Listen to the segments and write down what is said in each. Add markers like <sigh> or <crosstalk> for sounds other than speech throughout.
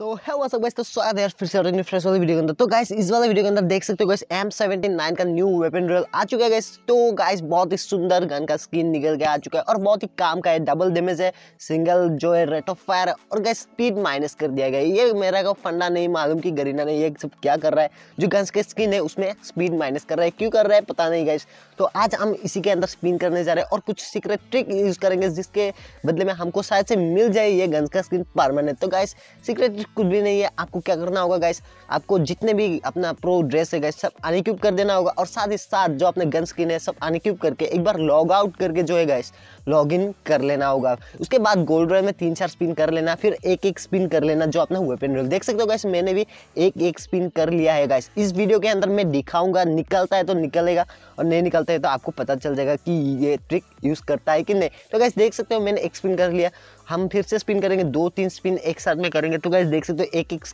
तो है वो सब तो स्वागत है फिर से और न्यू फ्रेश वाले वीडियो के अंदर तो गाइस इस वाले वीडियो के अंदर देख सकते हो गाइस M79 का न्यू वेपन रोल आ चुका है गाइस तो गाइस बहुत ही सुंदर गन का स्किन निकल के आ चुका है और बहुत ही काम का है। डबल डेमेज है सिंगल जो है रेट ऑफ़ फायर और गाइस स्पीड माइनस कर दिया गया ये मेरा का फंडा नहीं मालूम कि गरीना ने ये सब क्या कर रहा है। जो गन्स के स्किन है, उसमें स्पीड माइनस कर रहा है। क्यों कर रहा है, पता नहीं गाइस तो आज हम इसी के अंदर स्पिन करने जा रहे हैं और कुछ सीक्रेट ट्रिक यूज़ करेंगे जिसके बदले में हमको शायद से मिल जाए ये गन्स का स्किन परमानेंट तो गाइस सीक्रेट कुछ भी नहीं है। आपको क्या करना होगा गाइस आपको जितने भी अपना प्रो ड्रेस है गाइस सब अनक्यूब कर देना होगा। और साथ ही साथ जो अपने गन स्किन है, सब अनक्यूब करके एक बार लॉग आउट करके जो है गाइस लॉग इन कर लेना होगा। उसके बाद गोल्ड रॉयल में तीन चार स्पिन कर लेना, फिर एक एक स्पिन कर लेना जो अपना वेपन रोल देख सकते हो गाइस मैंने भी एक एक स्पिन कर लिया है गाइस इस वीडियो के अंदर मैं दिखाऊँगा, निकलता है तो निकलेगा, और नहीं निकलता है तो आपको पता चल जाएगा कि ये ट्रिक यूज़ करता है कि नहीं। तो गाइस देख सकते हो, मैंने एक स्पिन कर लिया। हम फिर से स्पिन करेंगे, दो तीन स्पिन एक साथ में करेंगे। तो गाइस देख सकते हो एक एक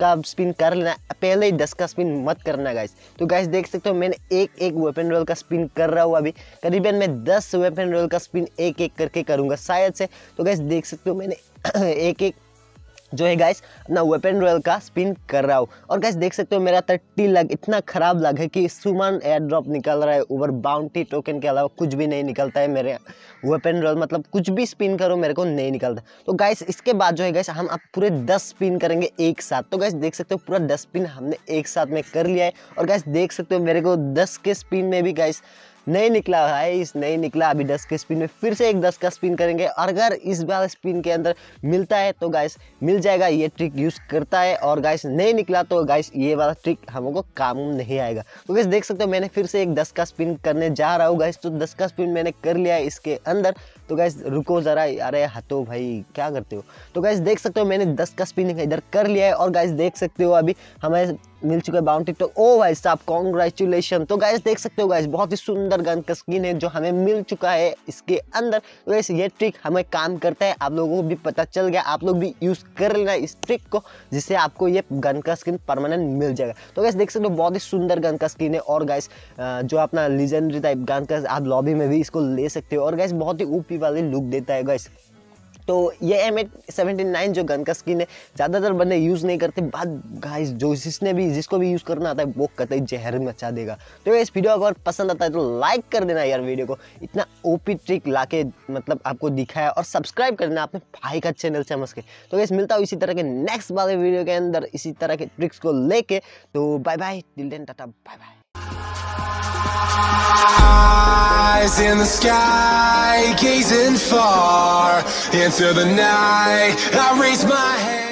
का स्पिन कर लेना। पहले ही दस का स्पिन मत करना गाइस तो गाइस देख सकते हो, मैंने एक एक वेपन रोल का स्पिन कर रहा हूँ अभी। करीबन मैं दस वेपन रोल का स्पिन एक एक करके करूँगा, शायद से। तो गाइस देख सकते हो, मैंने <clears throat> एक एक जो है गाइस अपना वेपन रॉयल का स्पिन कर रहा हूँ। और गाइस देख सकते हो मेरा थर्टी लग इतना खराब लग है कि सुमन एयर ड्रॉप निकल रहा है ओवर बाउंटी टोकन के अलावा कुछ भी नहीं निकलता है मेरे वेपन रॉयल मतलब कुछ भी स्पिन करो, मेरे को नहीं निकलता। तो गाइस इसके बाद जो है गाइस हम अब पूरे दस स्पिन करेंगे एक साथ। तो गाइस देख सकते हो पूरा दस स्पिन हमने एक साथ में कर लिया है। और गाइस देख सकते हो मेरे को दस के स्पिन में भी गाइस नहीं निकला है इस नहीं निकला। अभी दस के स्पिन में फिर से एक दस का स्पिन करेंगे। और अगर इस बार स्पिन के अंदर मिलता है तो गाइस मिल जाएगा। ये ट्रिक यूज़ करता है। और गाइस नहीं निकला तो गाइस ये वाला ट्रिक हमको काम नहीं आएगा। तो गाइस देख सकते हो, मैंने फिर से एक दस का स्पिन करने जा रहा हूँ गाइस तो दस का स्पिन मैंने कर लिया है इसके अंदर। तो गैस रुको ज़रा। अरे, हतो भाई, क्या करते हो? तो गैस देख सकते हो, मैंने दस का स्पिन इधर कर लिया है। और गैस देख सकते हो, अभी हमें मिल चुका है बाउंटी तो ओ भाई साहब कॉन्ग्रेचुलेशन तो गैस देख सकते हो गैस बहुत ही सुंदर गन का स्किन है जो हमें मिल चुका है इसके अंदर। तो गैस ये ट्रिक हमें काम करता है। आप लोगों को भी पता चल गया, आप लोग भी यूज़ कर लेना इस ट्रिक को, जिससे आपको ये गन का स्किन परमानेंट मिल जाएगा। तो गैस देख सकते हो, बहुत ही सुंदर गन का स्किन है। और गैस जो अपना लीजेंडरी टाइप गन का आप लॉबी में भी इसको ले सकते हो। और गैस बहुत ही ऊपी वाली लुक देता है गैस तो ये एम एट सेवेंटी नाइन जो गन का स्किन है ज़्यादातर बंदे यूज़ नहीं करते। बाद गाइस जो जिसने भी जिसको भी यूज़ करना आता है वो कतई जहर मचा देगा। तो इस वीडियो अगर पसंद आता है तो लाइक कर देना यार वीडियो को। इतना ओपी ट्रिक लाके मतलब आपको दिखाया और सब्सक्राइब कर देना अपने भाई का चैनल समझ के। तो गैस मिलता हूँ इसी तरह के नेक्स्ट वाले वीडियो के अंदर इसी तरह के ट्रिक्स को लेके। तो bye bye till then tata bye bye eyes in the sky, gazing far into the night. I raise my head.